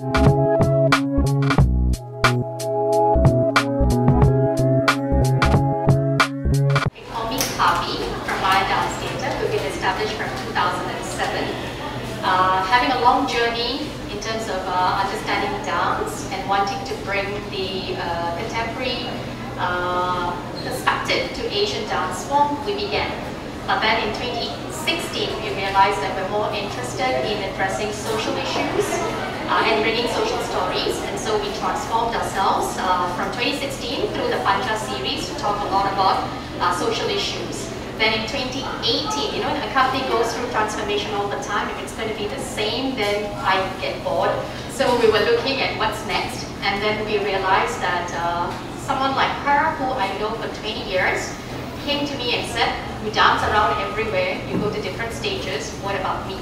They call me Kavi from Maya Dance Theatre. We've been established from 2007. Uh, having a long journey in terms of uh, understanding dance and wanting to bring the uh, contemporary uh, perspective to Asian dance form, we began. But then in 2016, we realized that we're more interested in addressing social issues uh, and bringing social stories. And so we transformed ourselves uh, from 2016 through the Pancha series to talk a lot about uh, social issues. Then in 2018, you know, a company goes through transformation all the time. If it's going to be the same, then I get bored. So we were looking at what's next. And then we realized that uh, someone like her, who I know for 20 years, came to me and said, you dance around everywhere, you go what about me?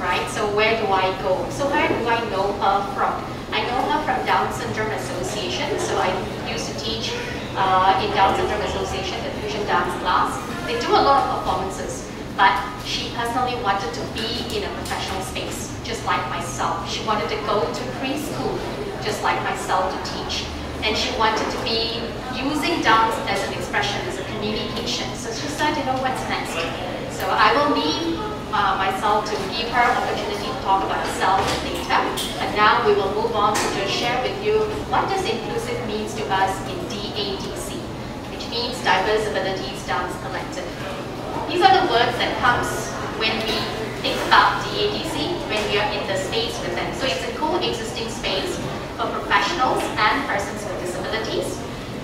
Right? So where do I go? So where do I know her from? I know her from Down Syndrome Association. So I used to teach uh, in Down Syndrome Association, the fusion dance class. They do a lot of performances, but she personally wanted to be in a professional space, just like myself. She wanted to go to preschool, just like myself, to teach. And she wanted to be using dance as an expression, as a communication. So she said, you know, what's next? So I will leave uh, myself to give her opportunity to talk about herself later. And now we will move on to just share with you what does inclusive means to us in DADC, which means Diverse Abilities Dance Collective. These are the words that comes when we think about DADC, when we are in the space with them. So it's a coexisting space for professionals and persons with disabilities.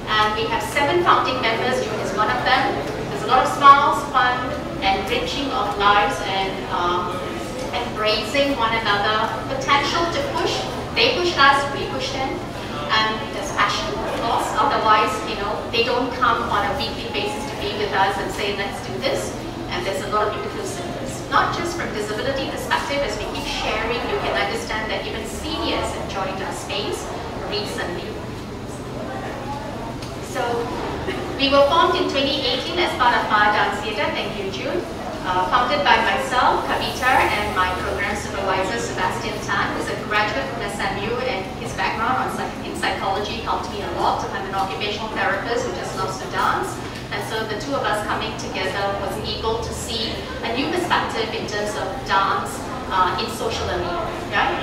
And we have seven founding members, June is one of them. There's a lot of smiles, fun, enriching of lives and um, embracing one another, potential to push. They push us, we push them. And there's passion, of course. Otherwise, you know, they don't come on a weekly basis to be with us and say, let's do this. And there's a lot of inclusiveness. Not just from disability perspective, as we keep sharing, you can understand that even seniors have joined our space recently. So we were formed in 2018 as part of dance theatre, thank you June. Uh, founded by myself, Kavitha, and my program supervisor, Sebastian Tan, who's a graduate from SMU, and his background on in psychology helped me a lot. I'm an occupational therapist who just loves to dance. And so the two of us coming together was able to see a new perspective in terms of dance uh, in social arena. Right?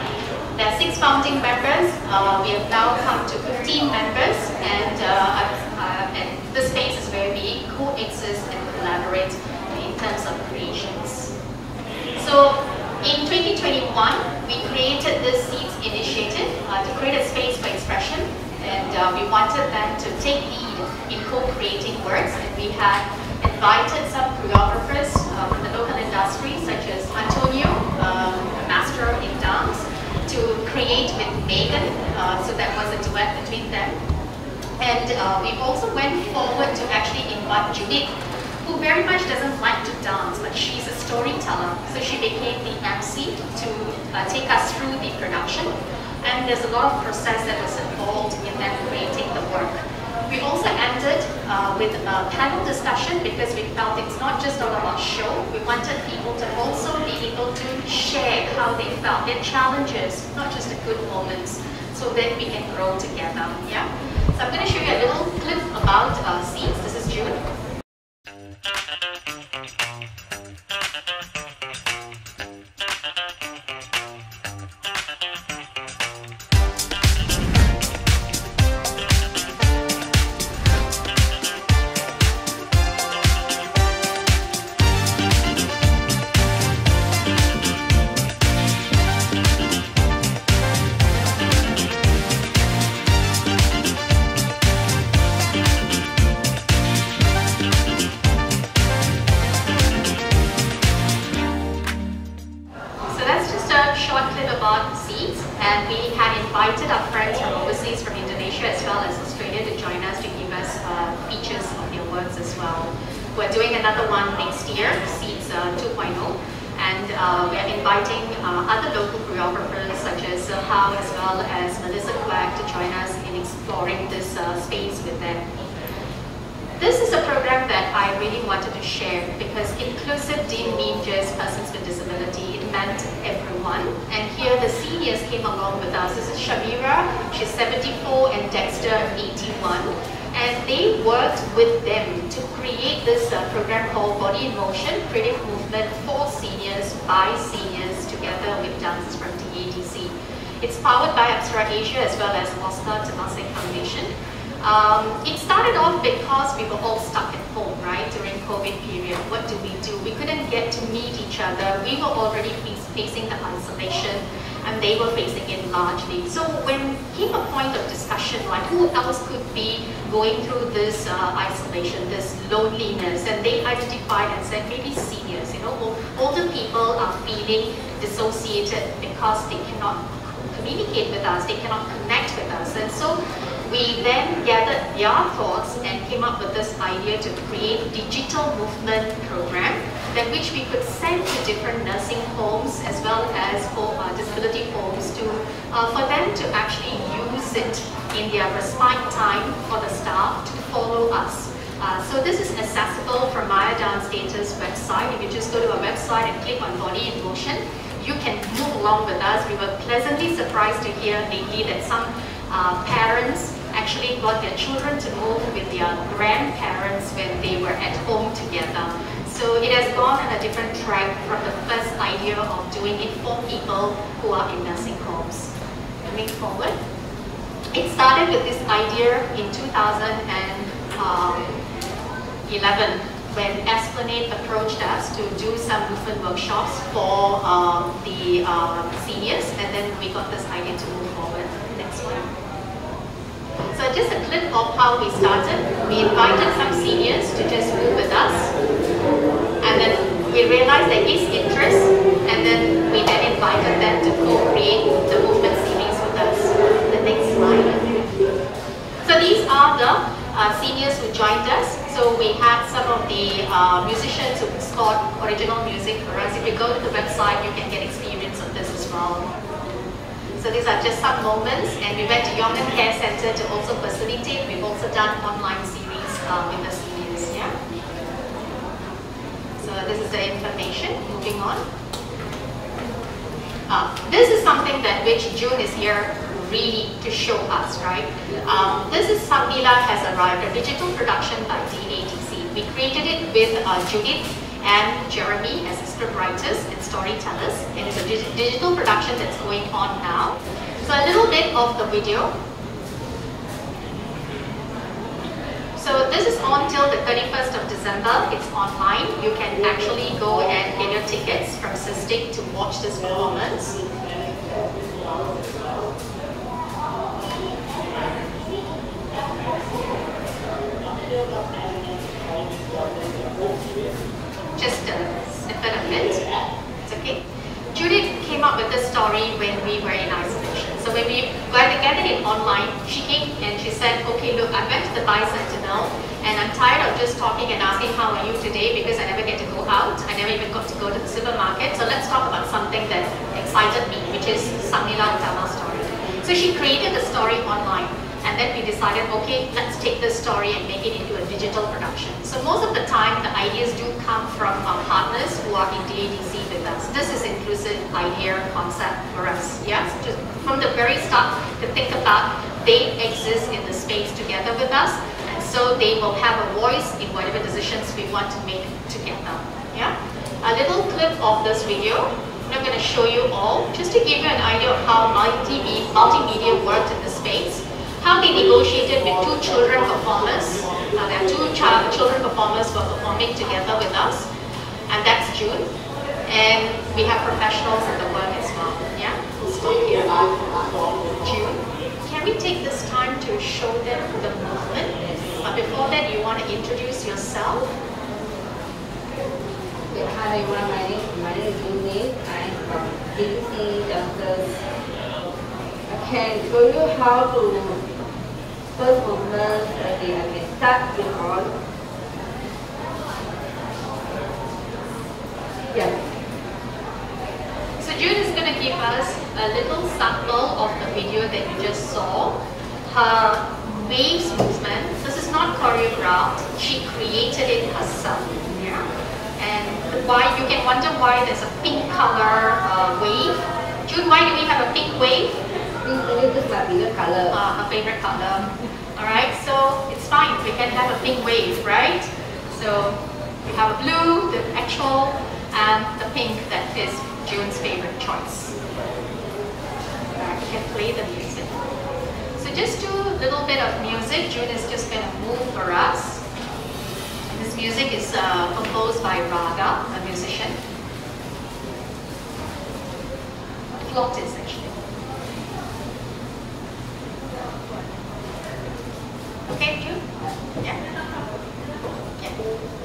There are six founding members. Uh, we have now come to 15 members, and, uh, uh, and this space is where we coexist and collaborate in terms of creations. So in 2021, we created this SEEDS initiative uh, to create a space for expression, and uh, we wanted them to take lead in co-creating works, and we had invited some choreographers uh, from the local industry, such as Antonio, um, a master in dance, to create with Megan, uh, so that was a duet between them. And uh, we also went forward to actually invite Judith, who very much doesn't like to dance, but she's a storyteller. So she became the MC to uh, take us through the production. And there's a lot of process that was involved in them creating the work. We also ended uh, with a panel discussion because we felt it's not just all about show. We wanted people to also be able to share how they felt, their challenges, not just the good moments, so that we can grow together. Yeah. So I'm going to show you a little clip about uh. This is June. Works as well. We're doing another one next year, SEEDS uh, 2.0 and uh, we are inviting uh, other local choreographers such as Hao as well as Melissa Quek to join us in exploring this space with them. this is a program that I really wanted to share because inclusive didn't mean just persons with disability, it meant everyone. And here the seniors came along with us. This is Shamira, she's 74, and Dexter, 81. And they worked with them to create this uh, program called Body in Motion, Creative Movement for Seniors by Seniors together with dancers from DADC. It's powered by Apsara Asia as well as Oscar Temasek Foundation. Um, it started off because we were all stuck at home, right, during COVID period. What do we do? We couldn't get to meet each other. We were already facing the isolation and they were facing it largely. So when came a point of discussion, like who else could be going through this uh, isolation, this loneliness, and they identified and said maybe seniors, you know, older people are feeling dissociated because they cannot communicate with us, they cannot connect with us. And so we then gathered their thoughts and came up with this idea to create digital movement program that which we could send to different nursing homes as well as disability homes to uh, for them to actually use it in their respite time for the staff to follow us. Uh, so this is accessible from Maya Dance Theatre's website. If you just go to our website and click on Body in Motion, you can move along with us. We were pleasantly surprised to hear lately that some uh, parents actually got their children to move with their grandparents when they were at home together. So it has gone on a different track from the first idea of doing it for people who are in nursing homes. Moving forward. It started with this idea in 2011 um, when Esplanade approached us to do some movement workshops for um, the uh, seniors and then we got this idea to move forward. Next one. So just a clip of how we started. We invited some seniors to just move with us. And then we realized there is interest. And then we then invited them to co-create the movement series with us. The next slide. So these are the uh, seniors who joined us. So we had some of the uh, musicians who scored original music for us. If you go to the website, you can get experience of this as well. So these are just some moments and we went to Yongan Care Center to also facilitate. We've also done online series uh, with the? This is the information, moving on. Uh, this is something that which June is here really to show us, right? Um, this is Sang Nila has arrived, a digital production by DADC. We created it with uh, Judith and Jeremy as script writers and storytellers. And it's a dig digital production that's going on now. So a little bit of the video. So this is on till the 31st of December. It's online. You can actually go and get your tickets from SISTIC to watch this performance. just a snippet of it. It's okay. Judith came up with this story when we were in isolation. So when we were together in online, she came and she said, okay, look, I went to the Bicentennial and I'm tired of just talking and asking how are you today because I never get to go out. I never even got to go to the supermarket. So let's talk about something that excited me, which is Sang Nila Utama's story. So she created the story online and then we decided, okay, let's take this story and make it into a digital production. So most of the time, the ideas do come from our partners who are in DADC with us. This is inclusive idea concept for us, yes? Just from the very start to think about they exist in the space together with us, and so they will have a voice in whatever decisions we want to make together, yeah? A little clip of this video I'm not going to show you all, just to give you an idea of how multimedia, multimedia worked in the space how they negotiated with two children performers. Uh, there are two child, children performers who are performing together with us, and that's June. And we have professionals in the work as well. Yeah, stop here. June, can we take this time to show them the movement? But before that, you want to introduce yourself? Yeah, Hi everyone, my name, is June I'm from DDC Dancers. I can show you how to Okay, I can start with on. Yeah. So June is going to give us a little sample of the video that you just saw. Her waves movement. This is not choreographed. She created it herself. Yeah. And why you can wonder why there's a pink color uh, wave. June, why do we have a pink wave? This is my favorite color. Uh, her favorite color. All right, so it's fine. We can have a pink wave, right? So we have a blue, the actual, and the pink that is June's favorite choice. Right, we can play the music. So just do a little bit of music. June is just going to move for us. This music is uh, composed by Raga, a musician. Flautist, actually. Yeah. Yeah.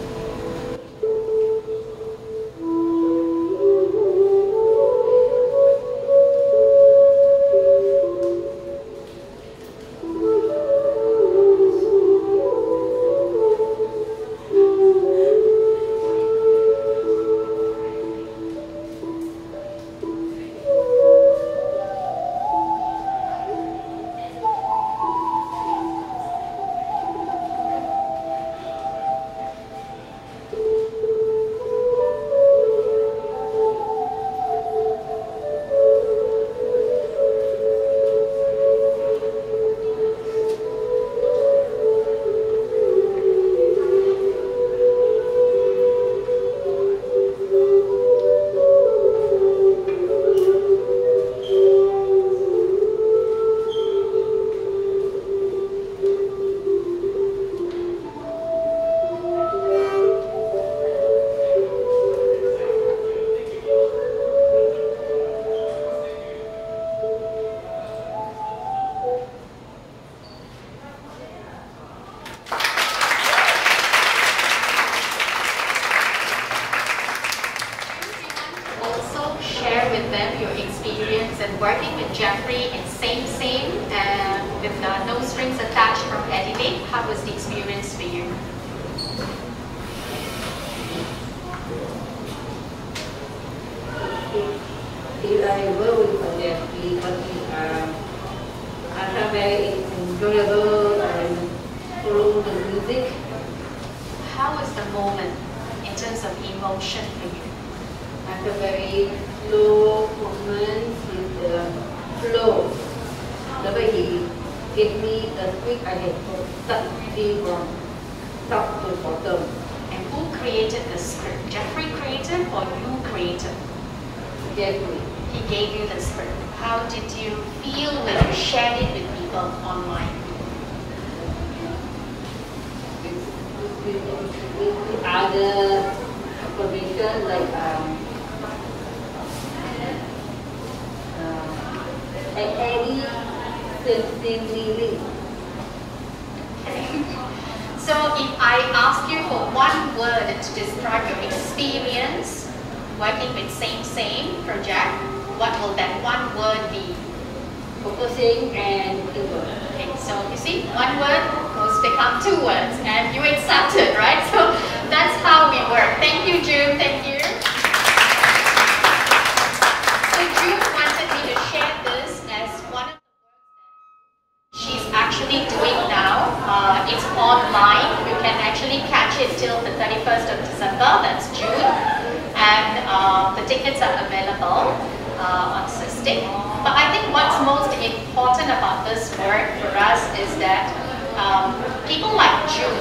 Working with Jeffrey in Same Same and with uh, no strings attached from Elevate. How was the experience for you? If I work with project, we working, um, I find very enjoyable and follow the music. How was the moment in terms of emotion for you? I feel very slow movement with the flow. The way he gave me the script, I had to start reading from top to bottom. And who created the script? Jeffrey created or you created? Jeffrey. He gave you the script. How did you feel when you shared it with people online? with, with, with other information like um, uh, any link. So if I ask you for one word to describe your experience working with Same Same project, what will that one word be? Focusing and teamwork. Okay, so you see, one word goes become two words, and you accepted, right? So that's how we work. Thank you, June. Thank you. So June wanted me to share this as one of the works that she's actually doing now. Uh, it's online. You can catch till the 31st of December. That's June, and uh, the tickets are available uh, on SISTIC. But I think what's most important about this work for us is that um, people like June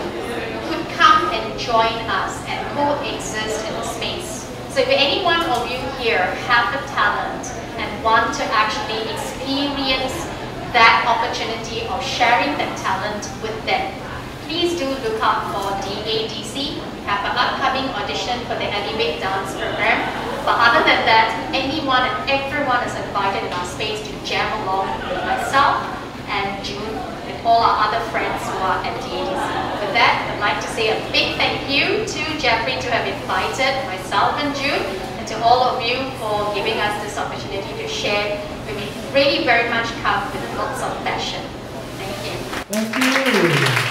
could come and join us and coexist in the space. So if any one of you here have the talent and want to actually experience that opportunity of sharing that talent with them, please do look out for DADC. We have an upcoming audition for the Elevate Dance program. But other than that, anyone and everyone is invited in our space to jam along with myself and June and all our other friends who are at DADC. With that, I'd like to say a big thank you to Jeffrey to have invited myself and June and to all of you for giving us this opportunity to share. We really very much come with lots of passion. Thank you. Thank you.